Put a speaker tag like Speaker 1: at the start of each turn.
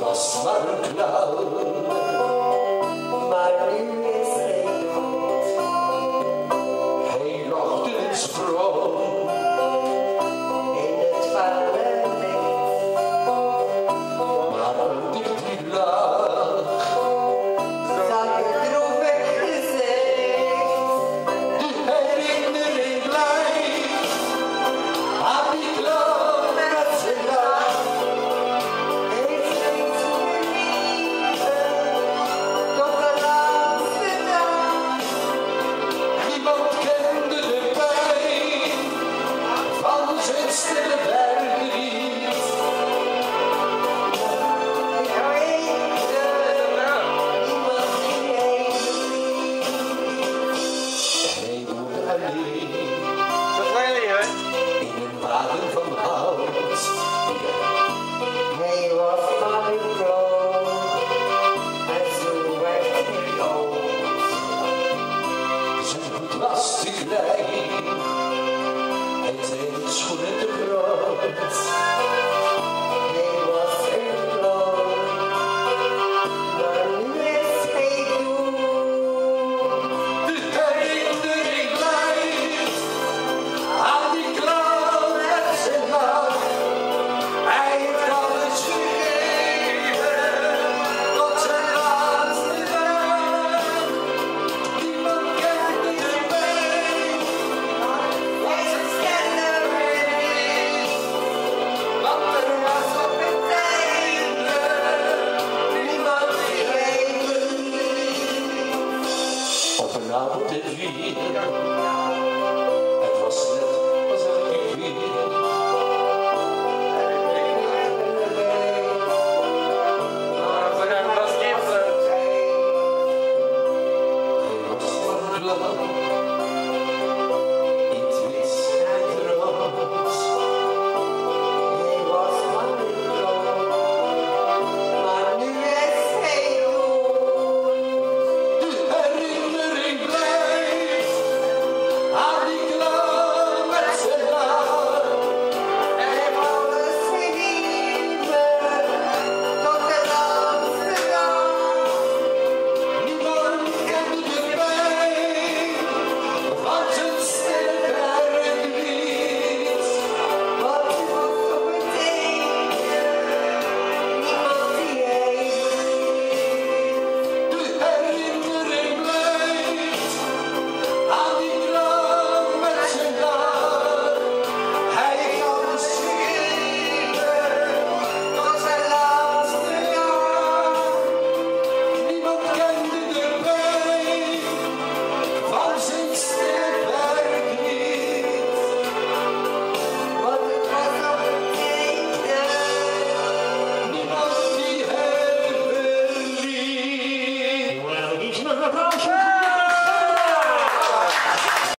Speaker 1: elmaslarla
Speaker 2: Benim
Speaker 1: I beauté de.